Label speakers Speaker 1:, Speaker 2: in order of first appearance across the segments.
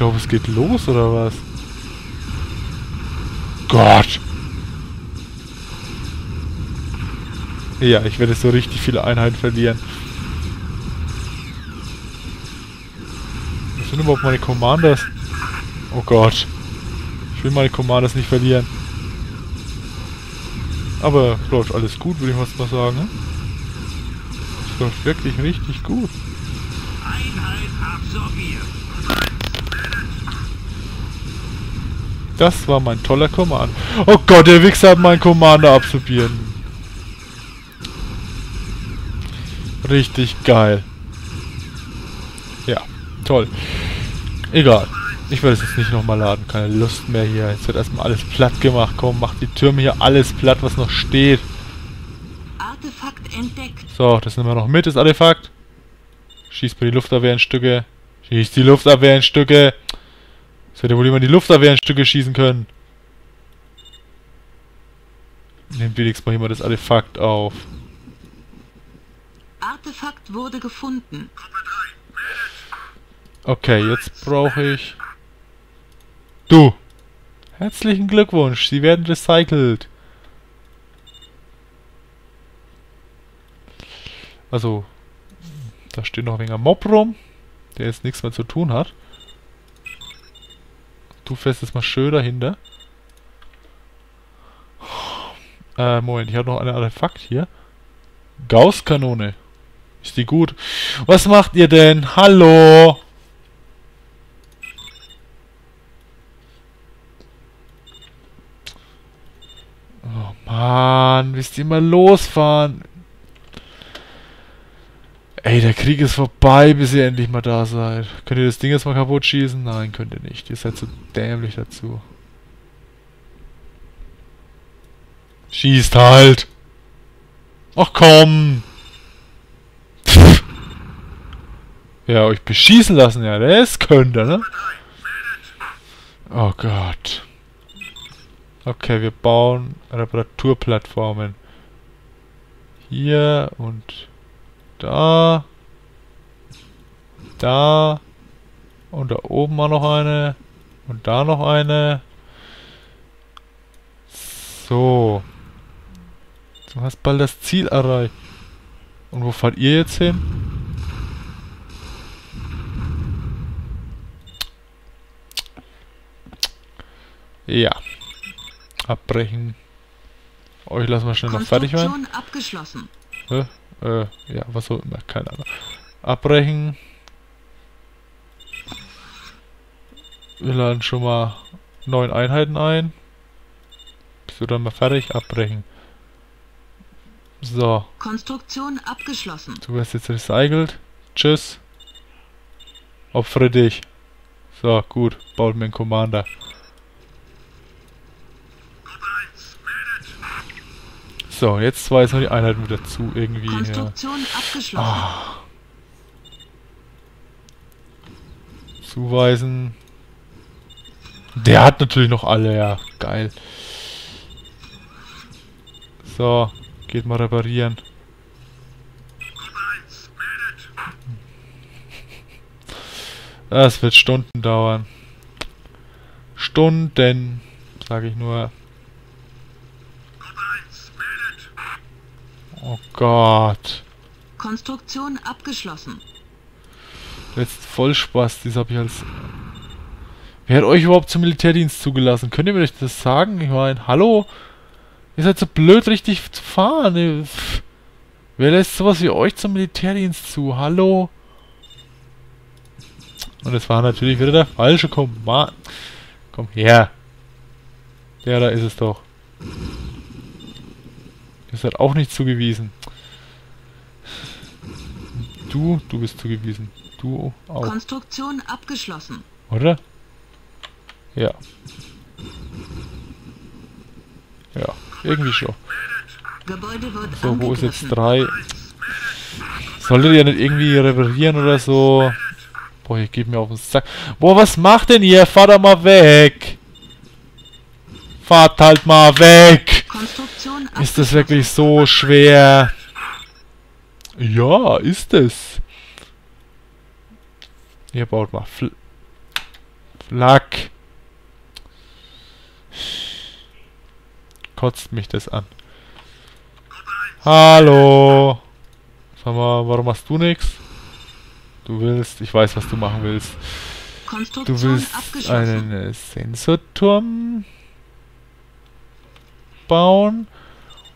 Speaker 1: glaube, es geht los, oder was? Gott! Ja, ich werde so richtig viele Einheiten verlieren. Was sind überhaupt meine Commanders? Oh Gott. Ich will meine Commanders nicht verlieren. Aber läuft alles gut, würde ich fast mal sagen. Ne? Es läuft wirklich richtig gut. Das war mein toller Command. Oh Gott, der Wichser hat meinen Commander absorbiert. Richtig geil. Ja, toll. Egal. Ich werde es jetzt nicht nochmal laden. Keine Lust mehr hier. Jetzt wird erstmal alles platt gemacht. Komm, mach die Türme hier alles platt, was noch steht. Artefakt entdeckt. So, das nehmen wir noch mit, das Artefakt. Schießt mir die Luftabwehr in Stücke. Schießt die Luftabwehr in Stücke. Es hätte wohl jemand die Luftabwehr in Stücke schießen können. Nehmt wenigstens mal jemand das Artefakt auf.
Speaker 2: Artefakt wurde gefunden.
Speaker 1: Okay, jetzt brauche ich... Du! Herzlichen Glückwunsch, Sie werden recycelt. Also, da steht noch ein wenig Mob rum, der jetzt nichts mehr zu tun hat. Du fährst jetzt mal schön dahinter. Äh, Moment, ich habe noch ein Artefakt hier. Gausskanone. Ist die gut? Was macht ihr denn? Hallo? Mann, wisst ihr mal losfahren? Ey, der Krieg ist vorbei, bis ihr endlich mal da seid. Könnt ihr das Ding jetzt mal kaputt schießen? Nein, könnt ihr nicht. Ihr seid zu dämlich dazu. Schießt halt! Ach komm! Ja, euch beschießen lassen, ja, das könnt ihr, ne? Oh Gott. Okay, wir bauen Reparaturplattformen. Hier und da. Da. Und da oben mal noch eine. Und da noch eine. So. Du hast bald das Ziel erreicht. Und wo fahrt ihr jetzt hin? Ja abbrechen. Euch lassen wir schnell noch fertig werden.
Speaker 2: abgeschlossen.
Speaker 1: Äh, ja, was so immer, keine Ahnung. Abbrechen. Wir laden schon mal neun Einheiten ein. Bist du dann mal fertig? Abbrechen. So.
Speaker 2: Konstruktion abgeschlossen.
Speaker 1: Du wirst jetzt recycelt. Tschüss. Opfere dich. So, gut. Baut mir einen Commander. So, jetzt zwei ist noch die Einheit mit dazu irgendwie.
Speaker 2: Konstruktion ja. abgeschlossen. Ah.
Speaker 1: Zuweisen. Der hat natürlich noch alle, ja. Geil. So, geht mal reparieren. Das wird Stunden dauern. Stunden, sage ich nur. Oh Gott.
Speaker 2: Konstruktion abgeschlossen.
Speaker 1: Jetzt Vollspaß, das habe ich als... Wer hat euch überhaupt zum Militärdienst zugelassen? Könnt ihr mir das sagen? Ich meine, hallo? Ihr seid so blöd, richtig zu fahren. Wer lässt sowas wie euch zum Militärdienst zu? Hallo? Und es war natürlich wieder der falsche Command. Komm her. Der da ist es doch. Das hat auch nicht zugewiesen. Du, du bist zugewiesen. Du auch.
Speaker 2: Konstruktion abgeschlossen.
Speaker 1: Oder? Ja. Ja, irgendwie schon.
Speaker 2: Gebäude wird
Speaker 1: so, wo ist jetzt drei? Solltet ihr nicht irgendwie reparieren oder so? Boah, ich gebe mir auf den Sack. Boah, was macht denn ihr? Fahrt doch mal weg! Fahrt halt mal weg! Ist das wirklich so schwer? Ja, ist es. Ihr baut mal Fl Lack. Kotzt mich das an. Hallo. Sag mal, warum machst du nichts? Du willst, ich weiß, was du machen willst. Du willst einen äh, Sensorturm bauen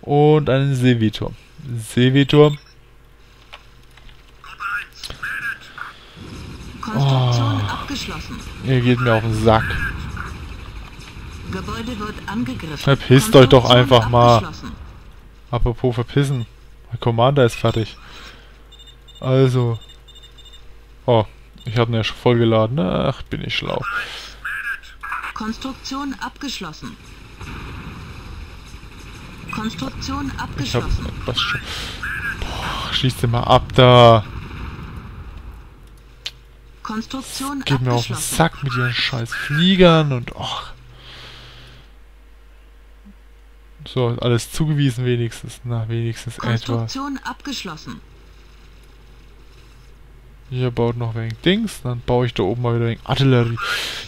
Speaker 1: und einen. Seeviturm.
Speaker 2: Konstruktion
Speaker 1: Oh. Ihr geht mir auf den Sack.
Speaker 2: Gebäude wird angegriffen.
Speaker 1: Verpisst euch doch einfach mal. Apropos verpissen. Mein Commander ist fertig. Also. Oh, ich habe ihn ja schon vollgeladen. Ach, bin ich schlau.
Speaker 2: Konstruktion abgeschlossen. Konstruktion
Speaker 1: Ich hab
Speaker 2: abgeschlossen.
Speaker 1: was schon. Boah, schieß den mal ab da.
Speaker 2: Konstruktion
Speaker 1: Geht mir auf den
Speaker 2: abgeschlossen.
Speaker 1: Sack mit ihren scheiß Fliegern und och. So, alles zugewiesen wenigstens. Na, wenigstens etwas.
Speaker 2: Konstruktion abgeschlossen.
Speaker 1: Hier baut noch wegen Dings, dann baue ich da oben mal wieder wegen Artillerie.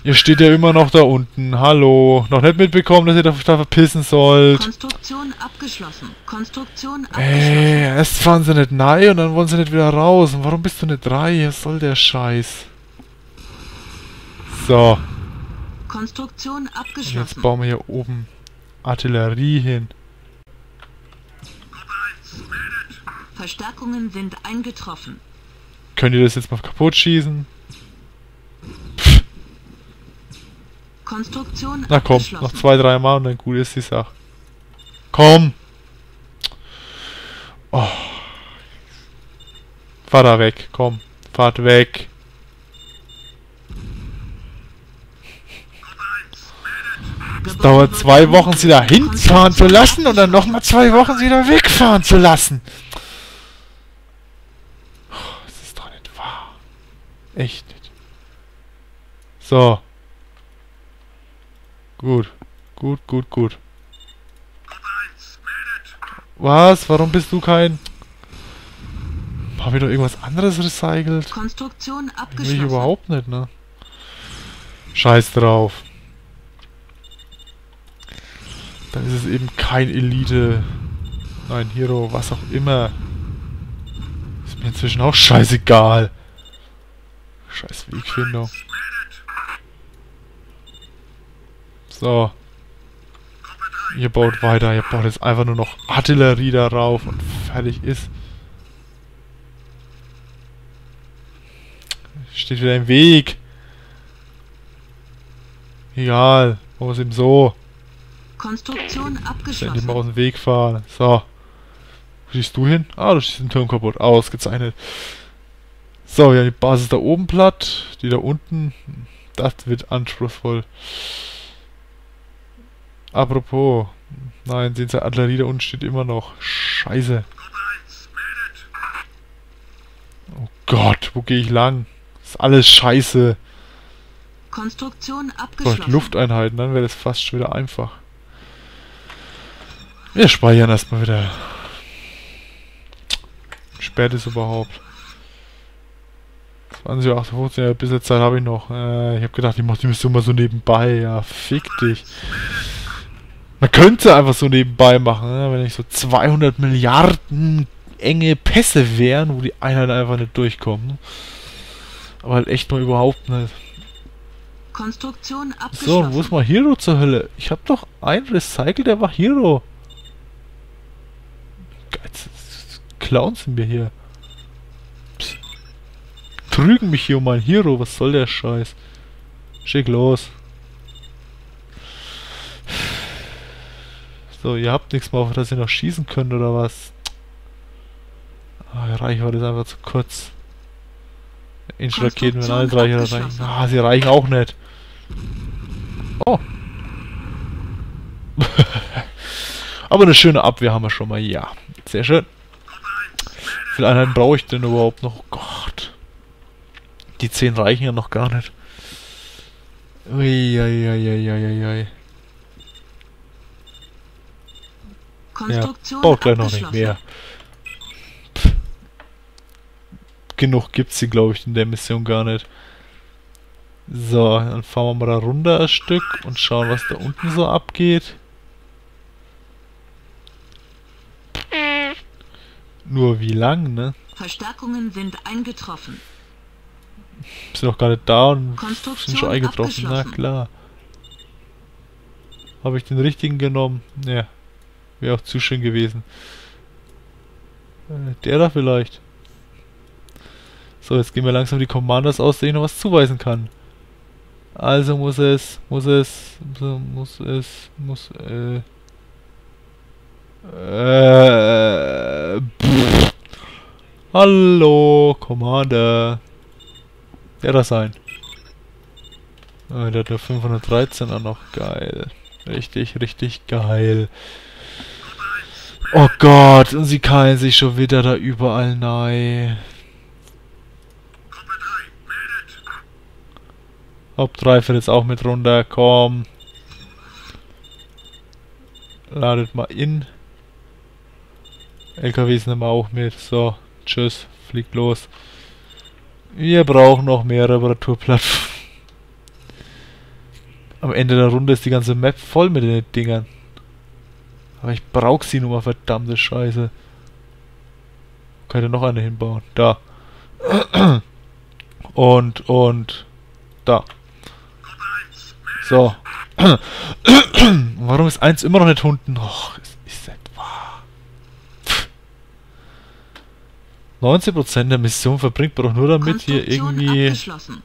Speaker 1: Ihr steht ja immer noch da unten. Hallo. Noch nicht mitbekommen, dass ihr da, da verpissen sollt.
Speaker 2: Konstruktion abgeschlossen. Konstruktion abgeschlossen.
Speaker 1: Ey, erst fahren sie nicht rein und dann wollen sie nicht wieder raus. Und warum bist du nicht rein? Was soll der Scheiß? So,
Speaker 2: Konstruktion
Speaker 1: und jetzt
Speaker 2: abgeschlossen.
Speaker 1: bauen wir hier oben Artillerie hin.
Speaker 2: Verstärkungen sind eingetroffen.
Speaker 1: Könnt ihr das jetzt mal kaputt schießen?
Speaker 2: Konstruktion
Speaker 1: Na komm, noch zwei, drei Mal und dann gut ist die Sache. Komm! Oh. Fahr da weg, komm. Fahrt weg.
Speaker 2: Gebäude
Speaker 1: Dauert zwei Wochen, sie da hinfahren zu lassen und dann nochmal zwei Wochen sie da wegfahren zu lassen. Oh, Das ist doch nicht wahr. Echt nicht. So. Gut. Gut, gut, gut. Was? Warum bist du kein... Haben wir doch irgendwas anderes recycelt?
Speaker 2: Konstruktion abgeschlossen.
Speaker 1: überhaupt nicht, ne? Scheiß drauf. Dann ist es eben kein Elite. Nein, Hero, was auch immer. Ist mir inzwischen auch scheißegal. Scheiß Wegfindung. So. Ihr baut weiter, ihr baut jetzt einfach nur noch Artillerie darauf und fertig ist. Steht wieder im Weg. Egal. Machen wir es eben so.
Speaker 2: Konstruktion abgeschlossen.
Speaker 1: immer aus dem Weg fahren. So. Wo schießt du hin? Ah, du schießt den Turm kaputt. Ausgezeichnet. So, ja, die Basis da oben platt. Die da unten. Das wird anspruchsvoll. Apropos. Nein, sehen Sie, Artillerie da unten steht immer noch. Scheiße. Oh Gott, wo gehe ich lang? ist alles scheiße.
Speaker 2: Konstruktion abgeschlossen.
Speaker 1: Lufteinheiten, dann wäre das fast schon wieder einfach. Wir speichern erstmal wieder. Wie Spät ist überhaupt. 20 Uhr, 15 Uhr, ein bisschen Zeit habe ich noch. Äh, ich habe gedacht, ich mache die Mission mal so nebenbei. Ja, fick dich. Man könnte einfach so nebenbei machen, ne? wenn nicht so 200 Milliarden enge Pässe wären, wo die Einheiten einfach nicht durchkommen. Aber halt echt mal überhaupt nicht.
Speaker 2: Konstruktion
Speaker 1: So,
Speaker 2: abgeschlossen.
Speaker 1: und wo ist mal Hero zur Hölle? Ich hab doch ein Recycle, der war Hero. Geiz, Clowns sind wir hier. Psst. Trügen mich hier um mein Hero, was soll der Scheiß? Schick los. So, ihr habt nichts mehr, auf das ihr noch schießen könnt, oder was? Ah, Reichweite ist einfach zu kurz. Inch-Raketen, wenn alle drei hier reichen.
Speaker 2: Konstruktion
Speaker 1: Ah, sie reichen auch nicht. Oh. Aber eine schöne Abwehr haben wir schon mal, ja. Sehr schön. Wie viele Einheiten brauche ich denn überhaupt noch? Gott. Die 10 reichen ja noch gar nicht. Uiuiuiuiui. Ja,
Speaker 2: Konstruktion
Speaker 1: braucht gleich noch nicht mehr. Pff. Genug gibt's sie, glaube ich, in der Mission gar nicht. So, dann fahren wir mal da runter ein Stück und schauen, was da unten so abgeht. Nur wie lang, ne?
Speaker 2: Verstärkungen sind eingetroffen.
Speaker 1: Sind doch gar nicht da und sind schon eingetroffen. Na klar. Habe ich den richtigen genommen? Ja. Wäre auch zu schön gewesen. Äh, der da vielleicht. So, jetzt gehen wir langsam die Commanders aus, denen ich noch was zuweisen kann. Also muss es, muss es, muss es, muss, äh, äh, pff. Hallo, Commander. Der da sein. Äh, der hat nur 513er noch. Geil. Richtig, richtig geil. Oh Gott, und sie keilen sich schon wieder da überall nein. Haupt 3 fährt jetzt auch mit runter, komm. Ladet mal in. LKWs nehmen wir auch mit. So, tschüss, fliegt los. Wir brauchen noch mehr Reparaturplattformen. Am Ende der Runde ist die ganze Map voll mit den Dingern. Aber ich brauch sie nun mal, verdammte Scheiße. Ich noch eine hinbauen? Da. Und, und, da. So. Warum ist eins immer noch nicht unten? Och, es ist etwa. 90% der Mission verbringt man doch nur damit, hier irgendwie
Speaker 2: abgeschlossen.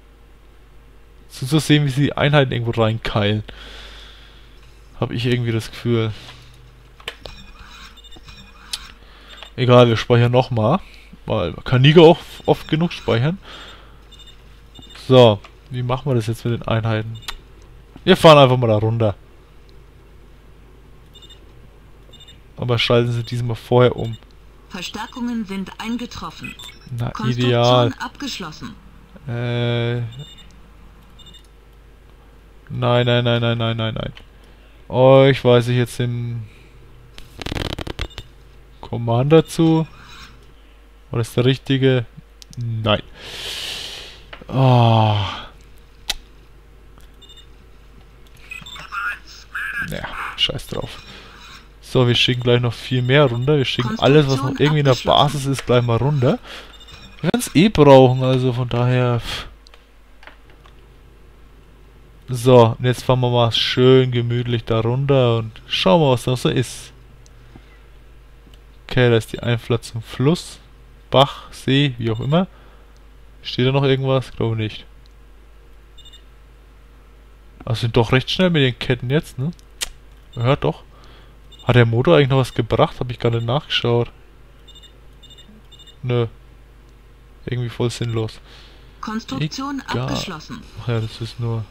Speaker 1: zuzusehen, wie sie die Einheiten irgendwo reinkeilen. Habe ich irgendwie das Gefühl. Egal, wir speichern nochmal. Weil man kann nie auch oft genug speichern. So, wie machen wir das jetzt mit den Einheiten? Wir fahren einfach mal da runter. Aber schalten sie diesmal vorher um.
Speaker 2: Verstärkungen sind eingetroffen.
Speaker 1: Na,
Speaker 2: Konstruktion
Speaker 1: ideal.
Speaker 2: abgeschlossen.
Speaker 1: Äh. Nein, nein, nein, nein, nein, nein, nein. Euch weise ich jetzt den Commander zu. War das der richtige? Nein. Oh. Naja, scheiß drauf. So, wir schicken gleich noch viel mehr runter. Wir schicken alles, was noch irgendwie in der. Basis ist, gleich mal runter. Wir werden es eh brauchen, also von daher... So, und jetzt fahren wir mal schön gemütlich da runter und schauen wir, was da so ist. Okay, da ist die Einfahrt zum Fluss, Bach, See, wie auch immer. Steht da noch irgendwas? Glaube nicht. Also sind doch recht schnell mit den Ketten jetzt, ne? Ja, doch. Hat der Motor eigentlich noch was gebracht? Habe ich gerade nachgeschaut. Nö. Irgendwie voll sinnlos.
Speaker 2: Konstruktion
Speaker 1: Egal.
Speaker 2: abgeschlossen.
Speaker 1: Ach ja, das ist nur...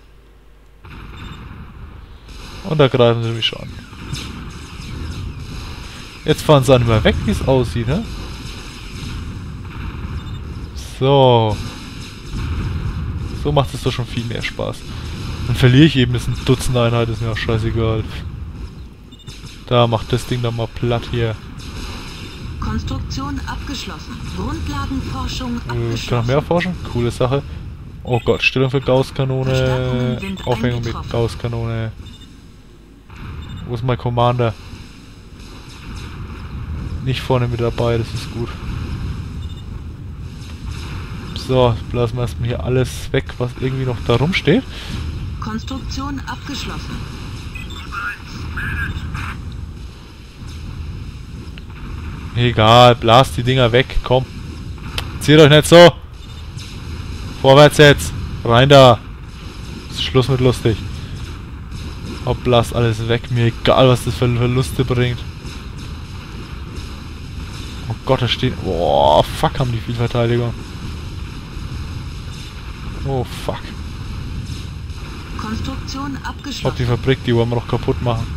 Speaker 1: Und da greifen sie mich schon an. Jetzt fahren sie auch nicht mehr weg, wie es aussieht, ne? So. So macht es doch schon viel mehr Spaß. Dann verliere ich eben das ein Dutzend Einheiten, ist mir auch scheißegal. Da, macht das Ding dann mal platt hier.
Speaker 2: Konstruktion abgeschlossen. Grundlagenforschung
Speaker 1: Äh, Ich kann
Speaker 2: abgeschlossen.
Speaker 1: noch mehr forschen. Coole Sache. Oh Gott, Stellung für Gausskanone. Aufhängung mit. Gausskanone. Wo ist mein Commander? Nicht vorne mit dabei, das ist gut. So, blasen wir erstmal hier alles weg, was irgendwie noch da rumsteht.
Speaker 2: Konstruktion abgeschlossen.
Speaker 1: Egal, blast die Dinger weg, komm. Zieht euch nicht so. Vorwärts jetzt. Rein da. Ist Schluss mit lustig. Hopp, blast alles weg. Mir egal, was das für Verluste bringt. Oh Gott, da steht... Boah, fuck, haben die viel Verteidigung. Oh, fuck.
Speaker 2: Konstruktion
Speaker 1: Ich glaub, die
Speaker 2: abgeschlossen.
Speaker 1: Fabrik, die wollen wir doch kaputt machen.